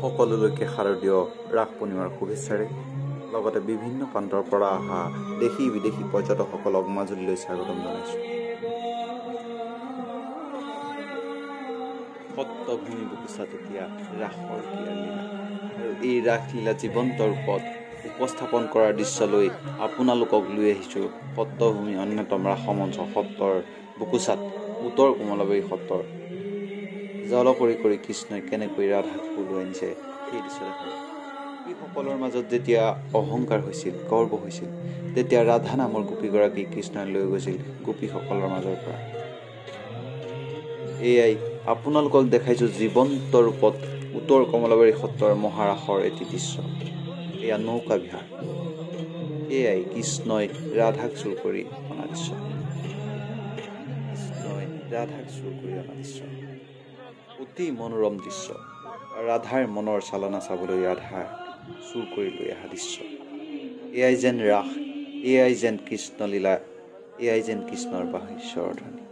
সকলোলৈকে শাৰদীয় ৰাস পূৰ্ণিমাৰ শুভেচ্ছাৰে। লগতে বিভিন্ন প্ৰান্তৰ পৰা অহা দেশী বিদেশী পৰ্যটকসকলক মাজুলীলৈ স্বাগতম জনাইছোঁ। সত্যভূমি বুকুচাত এতিয়া ৰাসৰ লীলা। আৰু এই ৰাসলীলা জীৱন্ত ৰূপত উপস্থাপন কৰাৰ দৃশ্যলৈ আপোনালোকক লৈ আহিছোঁ সত্যভূমি অন্যতম ৰাসমঞ্চ সত্ৰৰ বুকুচাত উত্তৰ কমলাবাৰী সত্ৰৰ জল কৰি কৰি কৃষ্ণই কেনেকৈ ৰাধাক ওলাই আনিছে সেই দৃশ্য দেখা গোপীসকলৰ মাজত যেতিয়া অহংকাৰ হৈছিল গৰ্ব হৈছিল তেতিয়া ৰাধা নামৰ গোপীগৰাকী কৃষ্ণই লৈ গৈছিল গোপীসকলৰ মাজৰ পৰা। এয়াই আপোনালোকক দেখাইছোঁ জীৱন্ত ৰূপত উত্তৰ কমলাবাৰী সত্ৰৰ মহাৰাসৰ এটি দৃশ্য। এয়া নৌকা বিহাৰ। এয়াই কৃষ্ণই ৰাধাক চুৰ কৰি অনা দৃশ্য কৃষ্ণই ৰাধাক চুৰ কৰি অনা দৃশ্য অতি মনোৰম দৃশ্য। ৰাধাৰ মনৰ চালনা চাবলৈ ৰাধা চুৰ কৰি লৈ অহা দৃশ্য। এয়াই যেন ৰাস এয়াই যেন কৃষ্ণলীলা এয়াই যেন কৃষ্ণৰ বাহিষ্যৰ ধ্বনি।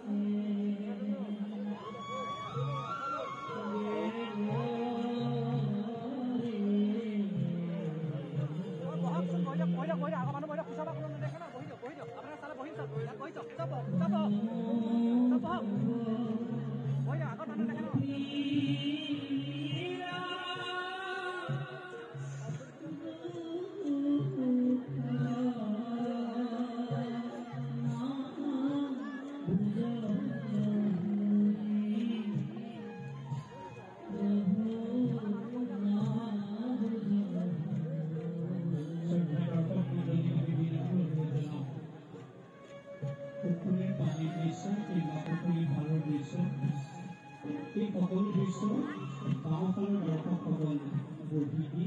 पुतले पानी देश किंवा पुतले भारत देश এই সকলো দৃশ্য বাওঁফালৰ দৰ্শকসকল বহি দি